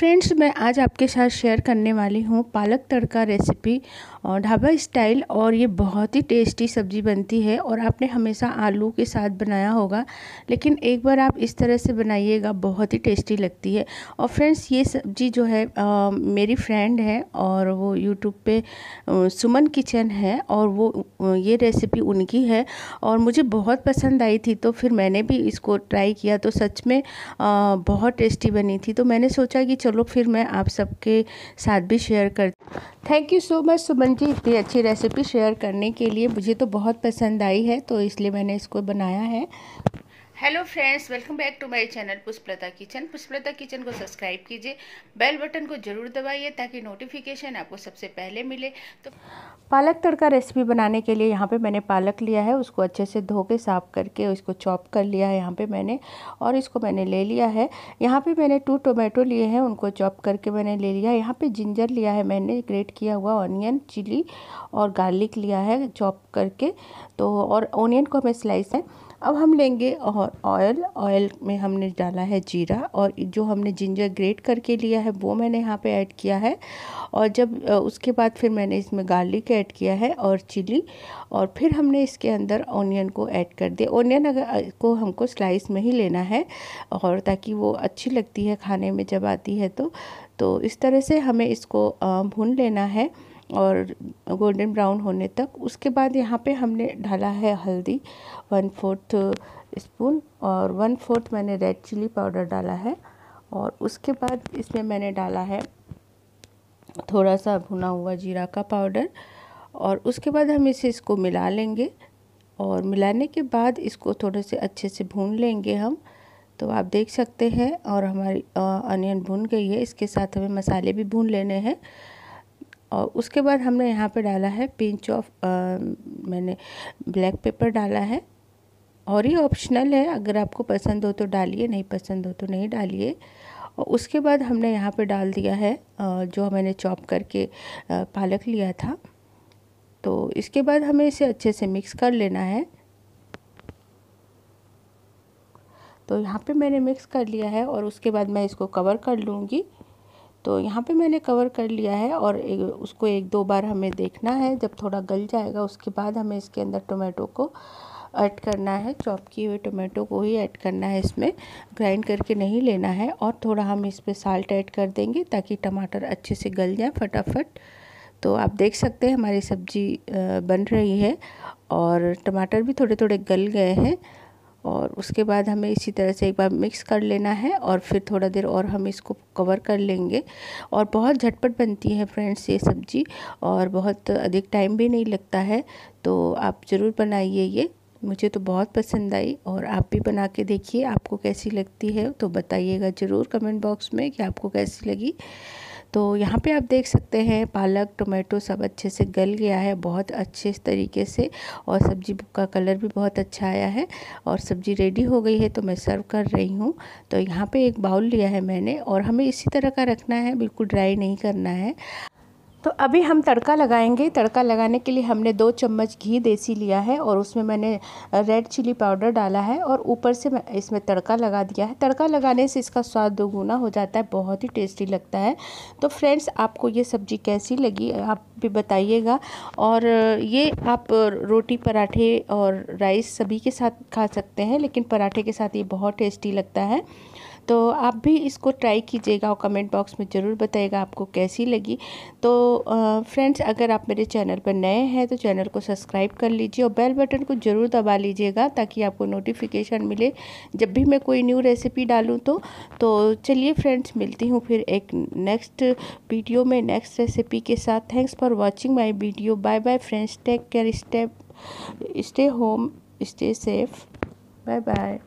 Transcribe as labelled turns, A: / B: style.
A: Friends मैं आज आपके साथ शेयर करने वाली हूँ पालक तड़का रेसिपी और ढाबा स्टाइल और ये बहुत ही टेस्टी सब्ज़ी बनती है और आपने हमेशा आलू के साथ बनाया होगा लेकिन एक बार आप इस तरह से बनाइएगा बहुत ही टेस्टी लगती है। और फ्रेंड्स ये सब्ज़ी जो है आ, मेरी फ्रेंड है और वो यूट्यूब पे सुमन किचन है और वो ये रेसिपी उनकी है और मुझे बहुत पसंद आई थी तो फिर मैंने भी इसको ट्राई किया तो सच में आ, बहुत टेस्टी बनी थी। तो मैंने सोचा कि चलो फिर मैं आप सबके साथ भी शेयर कर thank you so much Suman ji इतनी अच्छी रेसिपी शेयर करने के लिए। मुझे तो बहुत पसंद आई है तो इसलिए मैंने इसको बनाया है। Hello friends welcome back to my channel Pushpalata kitchen Pushpalata kitchen को सब्सक्राइब कीजिए बेल बटन को ज़रूर दबाइए ताकि नोटिफिकेशन आपको सबसे पहले मिले। तो पालक तड़का रेसिपी बनाने के लिए यहाँ पे मैंने पालक लिया है, उसको अच्छे से धो के साफ़ करके उसको चॉप कर लिया है यहाँ पे मैंने और इसको मैंने ले लिया है। यहाँ पर मैंने टू टोमेटो लिए हैं, उनको चॉप करके मैंने ले लिया है। यहाँ पर जिंजर लिया है मैंने ग्रेट किया हुआ ऑनियन चिली और गार्लिक लिया है चॉप करके। तो और ऑनियन को हमें स्लाइस है। अब हम लेंगे और ऑयल ऑयल में हमने डाला है जीरा और जो हमने जिंजर ग्रेट करके लिया है, वो मैंने यहाँ पे ऐड किया है। और जब उसके बाद फिर मैंने इसमें गार्लिक ऐड किया है और चिली और फिर हमने इसके अंदर ऑनियन को ऐड कर दिया। ऑनियन अगर को हमको स्लाइस में ही लेना है और ताकि वो अच्छी लगती है खाने में जब आती है तो तो इस तरह से हमें इसको भून लेना है। और गोल्डन ब्राउन होने तक। उसके बाद यहाँ पे हमने डाला है हल्दी वन फोर्थ स्पून और वन फोर्थ मैंने रेड चिली पाउडर डाला है। और उसके बाद इसमें मैंने डाला है थोड़ा सा भुना हुआ जीरा का पाउडर और उसके बाद हम इसे इसको मिला लेंगे और मिलाने के बाद इसको थोड़े से अच्छे से भून लेंगे हम। तो आप देख सकते हैं और हमारी अनियन भून गई है। इसके साथ हमें मसाले भी भून लेने हैं। और उसके बाद हमने यहाँ पे डाला है पिंच ऑफ़ मैंने ब्लैक पेपर डाला है। और ये ऑप्शनल है, अगर आपको पसंद हो तो डालिए, नहीं पसंद हो तो नहीं डालिए। और उसके बाद हमने यहाँ पे डाल दिया है जो मैंने चॉप करके पालक लिया था। तो इसके बाद हमें इसे अच्छे से मिक्स कर लेना है। तो यहाँ पे मैंने मिक्स कर लिया है और उसके बाद मैं इसको कवर कर लूँगी। तो यहाँ पे मैंने कवर कर लिया है और एक, उसको एक दो बार हमें देखना है। जब थोड़ा गल जाएगा उसके बाद हमें इसके अंदर टोमेटो को ऐड करना है। चॉप किए हुए टोमेटो को ही ऐड करना है इसमें। ग्राइंड करके नहीं लेना है और थोड़ा हम इस पर साल्ट ऐड कर देंगे ताकि टमाटर अच्छे से गल जाए फटाफट। तो आप देख सकते हैं हमारी सब्ज़ी बन रही है और टमाटर भी थोड़े थोड़े गल गए हैं। और उसके बाद हमें इसी तरह से एक बार मिक्स कर लेना है और फिर थोड़ा देर और हम इसको कवर कर लेंगे। और बहुत झटपट बनती है फ्रेंड्स ये सब्ज़ी और बहुत अधिक टाइम भी नहीं लगता है। तो आप ज़रूर बनाइए ये। मुझे तो बहुत पसंद आई और आप भी बना के देखिए आपको कैसी लगती है। तो बताइएगा ज़रूर कमेंट बॉक्स में कि आपको कैसी लगी। तो यहाँ पे आप देख सकते हैं, पालक, टोमेटो सब अच्छे से गल गया है, बहुत अच्छे तरीके से और सब्ज़ी का कलर भी बहुत अच्छा आया है और सब्ज़ी रेडी हो गई है तो मैं सर्व कर रही हूँ। तो यहाँ पे एक बाउल लिया है मैंने और हमें इसी तरह का रखना है, बिल्कुल ड्राई नहीं करना है। तो अभी हम तड़का लगाएँगे। तड़का लगाने के लिए हमने दो चम्मच घी देसी लिया है और उसमें मैंने रेड चिली पाउडर डाला है और ऊपर से मैं इसमें तड़का लगा दिया है। तड़का लगाने से इसका स्वाद दोगुना हो जाता है, बहुत ही टेस्टी लगता है। तो फ्रेंड्स, आपको ये सब्ज़ी कैसी लगी आप भी बताइएगा। और ये आप रोटी, पराठे और राइस सभी के साथ खा सकते हैं, लेकिन पराठे के साथ ये बहुत टेस्टी लगता है। तो आप भी इसको ट्राई कीजिएगा और कमेंट बॉक्स में ज़रूर बताइएगा आपको कैसी लगी। तो फ्रेंड्स अगर आप मेरे चैनल पर नए हैं तो चैनल को सब्सक्राइब कर लीजिए और बेल बटन को ज़रूर दबा लीजिएगा ताकि आपको नोटिफिकेशन मिले जब भी मैं कोई न्यू रेसिपी डालूँ तो। तो चलिए फ्रेंड्स मिलती हूँ फिर एक नेक्स्ट वीडियो में नेक्स्ट रेसिपी के साथ। Thanks for watching my video bye bye friends take care step stay home stay safe bye bye